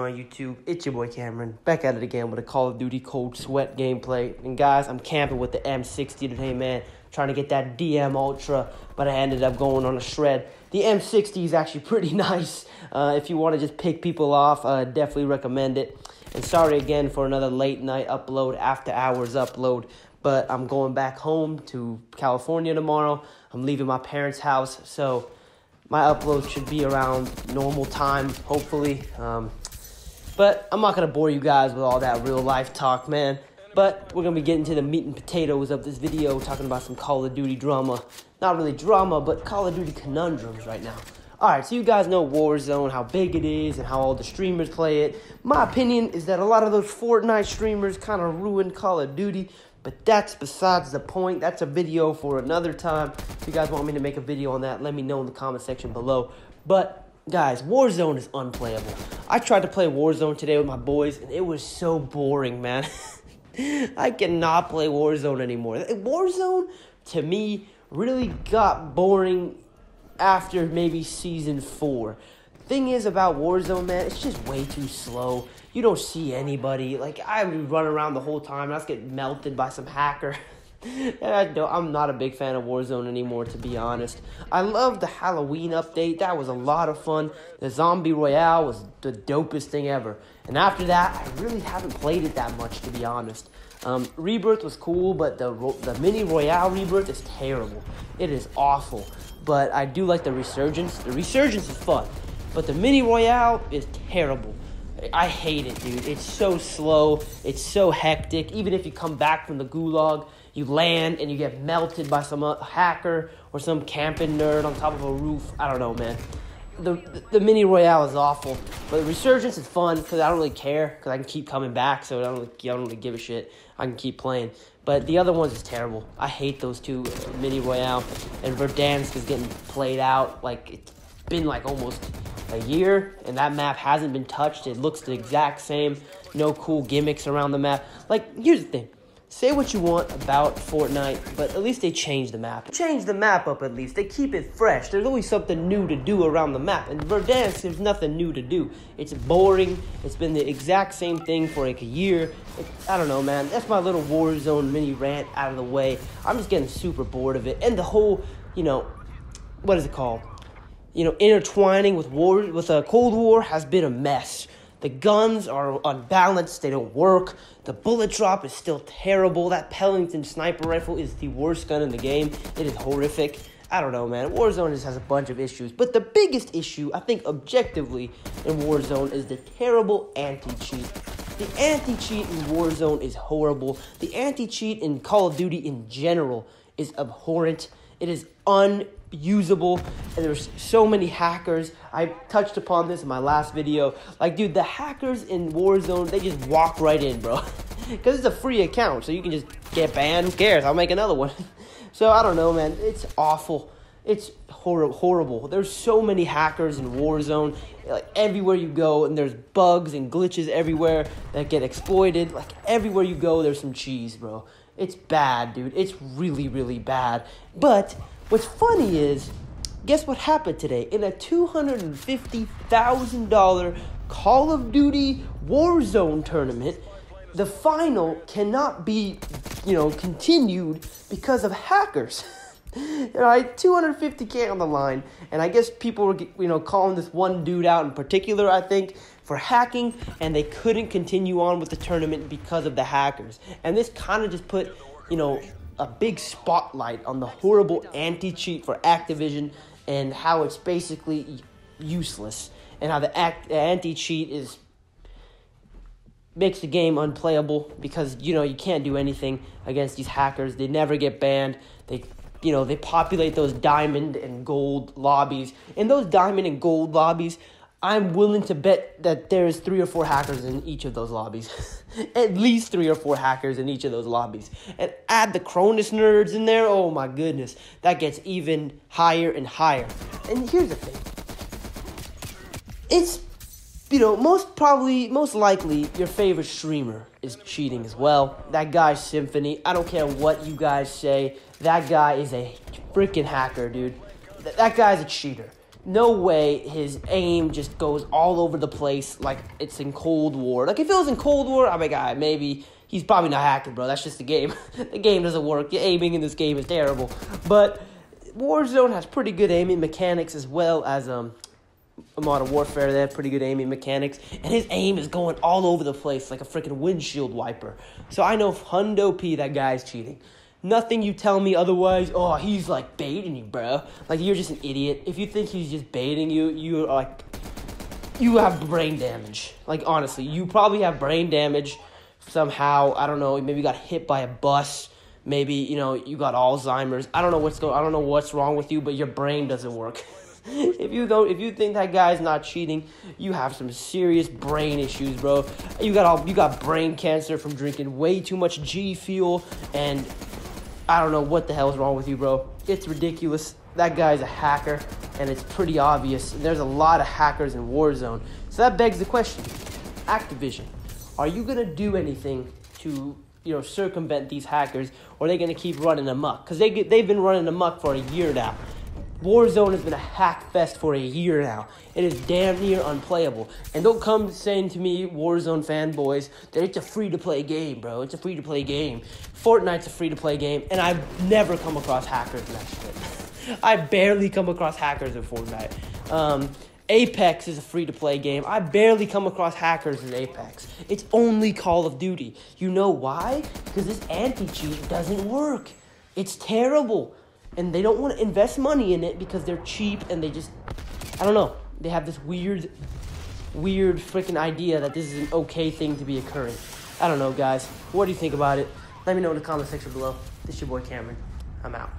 on YouTube. It's your boy Kamran, back at it again with a Call of Duty Cold Sweat gameplay. And guys, I'm camping with the M60 today, man. Trying to get that DM Ultra, but I ended up going on a shred. The M60 is actually pretty nice. Uh, if you want to just pick people off, uh, definitely recommend it. And sorry again for another late night upload, after hours upload. But I'm going back home to California tomorrow. I'm leaving my parents' house, so my upload should be around normal time, hopefully. Um, but I'm not gonna bore you guys with all that real life talk, man. But we're gonna be getting to the meat and potatoes of this video, talking about some Call of Duty drama. Not really drama, but Call of Duty conundrums right now. Alright, so you guys know Warzone, how big it is, and how all the streamers play it. My opinion is that a lot of those Fortnite streamers kind of ruined Call of Duty, but that's besides the point. That's a video for another time. If you guys want me to make a video on that, let me know in the comment section below. But Guys, Warzone is unplayable. I tried to play Warzone today with my boys, and it was so boring, man. I cannot play Warzone anymore. Warzone, to me, really got boring after maybe season four. Thing is about Warzone, man, it's just way too slow. You don't see anybody. Like, I would run around the whole time, and I was getting melted by some hacker. I'm not a big fan of Warzone anymore, to be honest. I love the Halloween update. That was a lot of fun. The Zombie Royale was the dopest thing ever. And after that, I really haven't played it that much, to be honest. Um, Rebirth was cool, but the the mini Royale Rebirth is terrible. It is awful. But I do like the Resurgence. The Resurgence is fun, but the mini Royale is terrible. I hate it, dude. It's so slow. It's so hectic. Even if you come back from the gulag, you land and you get melted by some uh, hacker or some camping nerd on top of a roof. I don't know, man. The, the, mini royale is awful, but the resurgence is fun because I don't really care because I can keep coming back, so I don't, really, I don't really give a shit. I can keep playing. But the other ones is terrible. I hate those two uh, mini royale, and Verdansk is getting played out like it's been like almost a year, and that map hasn't been touched. It looks the exact same. No cool gimmicks around the map. Like here's the thing Say what you want about Fortnite, but at least they change the map. Change the map up at least. They keep it fresh. There's always something new to do around the map. And Verdansk, there's nothing new to do. It's boring. It's been the exact same thing for like a year. I don't know, man. That's my little Warzone mini rant out of the way. I'm just getting super bored of it. And the whole, you know, what is it called? You know, intertwining with war with a Cold War has been a mess. The guns are unbalanced, they don't work. The bullet drop is still terrible. That Pelington sniper rifle is the worst gun in the game. It is horrific. I don't know, man. Warzone just has a bunch of issues. But the biggest issue, I think, objectively, in Warzone is the terrible anti cheat. The anti cheat in Warzone is horrible. The anti cheat in Call of Duty in general is abhorrent. It is unusable. And there's so many hackers. I touched upon this in my last video. Like, dude, the hackers in Warzone, they just walk right in, bro. Because it's a free account, so you can just get banned. Who cares? I'll make another one. so I don't know, man. It's awful. It's hor- horrible. There's so many hackers in Warzone. Like everywhere you go, and there's bugs and glitches everywhere that get exploited. Like everywhere you go, there's some cheese, bro. It's bad, dude. It's really, really bad. But what's funny is, guess what happened today? In a $250,000 Call of Duty Warzone tournament, the final cannot be, you know, continued because of hackers. you know, 250k on the line, and I guess people were, you know, calling this one dude out in particular. I think for hacking, and they couldn't continue on with the tournament because of the hackers. And this kind of just put, you know, a big spotlight on the horrible anti-cheat for Activision and how it's basically useless, and how the act, anti-cheat is makes the game unplayable because you know you can't do anything against these hackers. They never get banned. They you know, they populate those diamond and gold lobbies. and those diamond and gold lobbies, I'm willing to bet that there's three or four hackers in each of those lobbies. At least three or four hackers in each of those lobbies. And add the Cronus nerds in there, oh my goodness. That gets even higher and higher. And here's the thing. It's you know, most probably, most likely, your favorite streamer is cheating as well. That guy, Symfuhny, I don't care what you guys say, that guy is a freaking hacker, dude. Th- that guy's a cheater. No way his aim just goes all over the place like it's in Cold War. Like if it was in Cold War, I'm like, ah, maybe he's probably not hacking, bro. That's just the game. the game doesn't work. Your aiming in this game is terrible. But Warzone has pretty good aiming mechanics as well as um Modern Warfare. They have pretty good aiming mechanics, and his aim is going all over the place like a freaking windshield wiper. So I know Hundo P that guy's cheating. Nothing you tell me otherwise. Oh, he's like baiting you, bro. Like you're just an idiot. If you think he's just baiting you, you are like you have brain damage. Like honestly, you probably have brain damage somehow. I don't know. Maybe you got hit by a bus. Maybe you know you got Alzheimer's. I don't know what's going. I don't know what's wrong with you, but your brain doesn't work. if you don't, if you think that guy's not cheating, you have some serious brain issues, bro. You got all, you got brain cancer from drinking way too much G Fuel and I don't know what the hell is wrong with you, bro. It's ridiculous. That guy's a hacker, and it's pretty obvious. There's a lot of hackers in Warzone. So that begs the question Activision, are you going to do anything to you know circumvent these hackers or are they going to keep running amok because they they've been running amok for a year now Warzone has been a hack fest for a year now. It is damn near unplayable. And don't come saying to me, Warzone fanboys, that it's a free to play game, bro. It's a free to play game. Fortnite's a free to play game, and I've never come across hackers in that shit. I barely come across hackers in Fortnite. Um, Apex is a free to play game. I barely come across hackers in Apex. It's only Call of Duty. You know why? Because this anti cheat doesn't work. It's terrible and they don't want to invest money in it because they're cheap and they just I don't know. They have this weird weird freaking idea that this is an okay thing to be occurring. I don't know, guys. What do you think about it? Let me know in the comment section below. This is your boy Kamran. I'm out.